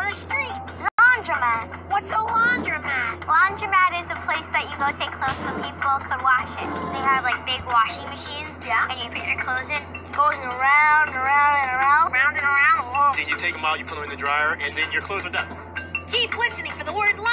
down the street. Laundromat. What's a laundromat? Laundromat is a place that you go take clothes so people could wash it. They have like big washing machines. Yeah. And you put your clothes in. It goes around and around and around. Round and around. Whoa. Then you take them out, you put them in the dryer, and then your clothes are done. Keep listening for the word laundromat